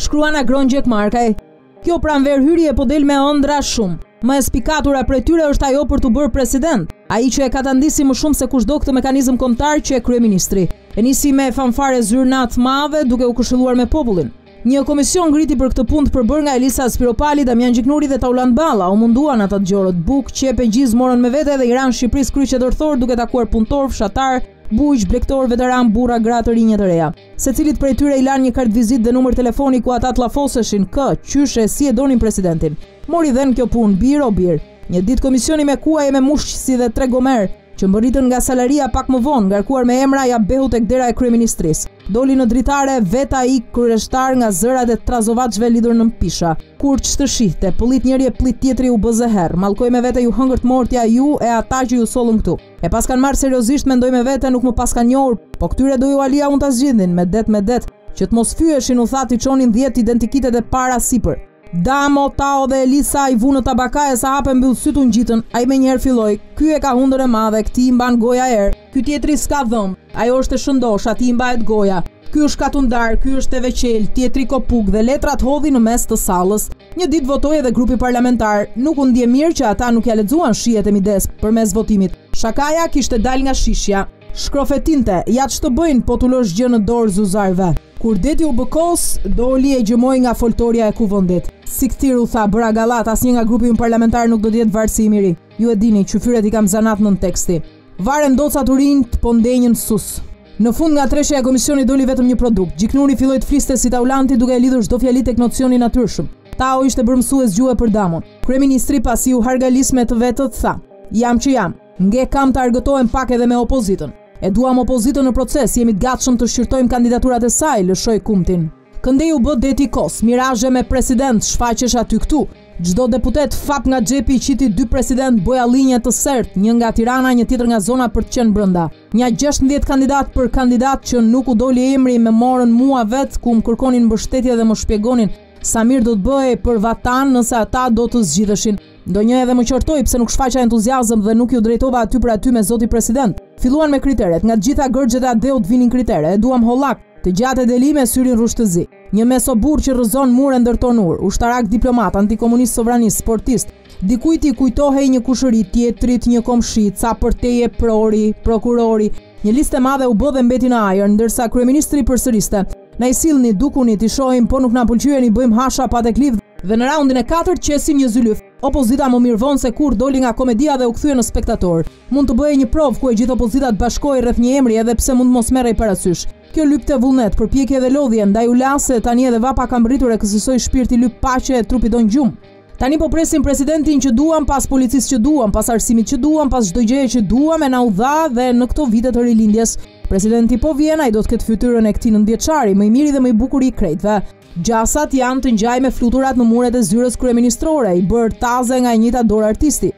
Shkruan Agron Gjekmarkaj. Kjo pranverë hyri e po del me ëndra shumë. Më e spikatura prej tyre është ajo për t'u bërë president, ai që e katandisi më shumë se kushdo këtë mekanizëm kombëtar qe kryeministri. E nisi me fanfare zurnë të madhe duke u këshilluar me popullin. Një komision ngriti për këtë punë të përbërë nga Elisa Spiropali, Damian Gjiknuri dhe Taulant Balla. U munduan ata të gjorët, bukë, qepë e gjizë morën me vete dhe i ranë Shqipërisë kryq e tërthor duke takuar punëtorë, fshatarë, bujq, blegtorë, veteranë, burra, gra, të rinj e të reja. Secilit prej tyre i lanë një kartvizitë dhe numër telefoni ku ata të llafoseshin kë, qysh e si e donin presidentin. Mori dhenë kjo punë, bir o bir. Një ditë komisioni me kuaj e me mushq si dhe tre gomerë, Që mbërritën nga Salaria pak më vonë, ngarkuar me emra, ia behu tek dera e kryeministrisë. Doli në dritare vetë ai kureshtar nga zërat e trazovaçve lidhur në pisha. Kur ç'të shihte, pëllet njëri e pëllet tjetri u bë zeher. Mallkoi me vete ju hëngërt mortja ju e ata që ju sollën këtu. E paskan marrë seriozisht mendoi me vete nuk më paskan njohur, po këtyre do ua lija unë ta zgjidhin medet medet, që të mos fyheshin u tha t'i çonin dhjetë identikitet e para sipër. Damo, Tao dhe Elisa i vunë në tabaka e sa hap e mbyll sytë u ngjitën, ai menjëherë filloi, Ky e ka hundën e madhe, këtij i mban goja erë, ky tjetri s'ka dhëmbë, ajo është e shëndoshë, atij i mbahet goja, ky është katundar, ky është teveqel, tjetri kopuk dhe letrat hodhi në mes të sallës. Një ditë votoi edhe grupi parlamentar, nuk u ndje mirë që ata nuk ia lexuan shijet e midesë, përmes votimit. Shakaja kishte dalë nga shishja. Shkrofetinte, ja ç'të bëjnë po t'u lësh gjë në dorë zuzarëve. Kur deti u bë kos, doli e gjëmoi nga foltorja e Kuvendit. Siktir u tha, bëra gallat, asnjë nga grupi ynë parlamentar nuk do të jetë varësi imi. Ju e dini, qyfyret i kam zanat nënteksti. Varën do ca turinjtë po ndenjën sus. Në fund nga treshja e komisionit doli vetëm një produkt. Gjiknuri filloi të fliste si Taulanti duke e lidhur çdo fjali tek nocioni i natyrshëm. Tao ishte bërë mësues gjuhe për Damon. Kryeministri pasi u argalis me të vetët, tha, Jam që jam. Nge kam të argëtohem pak edhe me opozitën. E duam opozitën në proces, jemi të gatshëm të shqyrtojmë kandidaturat e saj, lëshoi kumtin. Këndej u bë deti kos, mirazhe me presidentë shfaqeshin aty këtu. Çdo deputet fap nga xhepi i qiti dy presidentë bojallinj e të sertë, një nga Tirana, një tjetër nga zona për të qenë brenda. Nja gjashtëmbëdhjetë kandidatë për kandidatë që nuk u doli emri më morën mua vetë ku më kërkonin mbështetje dhe më shpjegonin sa mirë do të bëhej për vatanë nëse ata do të zgjidheshin. Ndonjë edhe më qortoi pse nuk shfaqa entuziazëm dhe nuk iu drejtova aty për aty me zoti president. Filluan me kriteret, nga të gjitha gërxhet e atdheut vinin kritere, e duam hollak, të gjatë e deli me syrin rrush të zi. Një mesoburrë që rrëzon mur e ndërton urë, ushtarak diplomat, antikomunist sovranist, sportist, dikujt i kujtohej një kushëri, tjetrit një komshi, ca përtej e prori, prokurori, një listë e madhe u bë dhe mbeti në ajër, ndërsa kryeministri përsëriste, Na i sillni, dukuni, t'ju shohim, po nuk na pëlqyeni, bëjmë hasha pa tekliv dhe në raundin e katërt qesim një zylyf. Opozita më mirë vonë se kurrë doli nga komedia dhe u kthye në spektator. Mund të bëhej një provë ku e gjithë opozita të bashkohej rreth një emri edhe pse mund të mos merrej parasysh. Kjo lypte vullnet, përpjekje dhe lodhje, ndaj u la se tani edhe vapa ka mbërritur e kësisoj shpirti lyp paqe e trupi don gjumë. Tani po presim presidentin që duam, pas policisë që duam, pas arsimit që duam, pas çdo gjëje që duam e na u dha në këto vite të rilindjes. Presidenti po vjen, ai do të ketë fytyrën e këtij nëntëvjeçari, më i miri dhe më i bukuri i krejtëve. Gjasat janë të ngjajë me fluturat në muret e zyrës kryeministrore, i bërë taze nga e njëjta dorë artisti.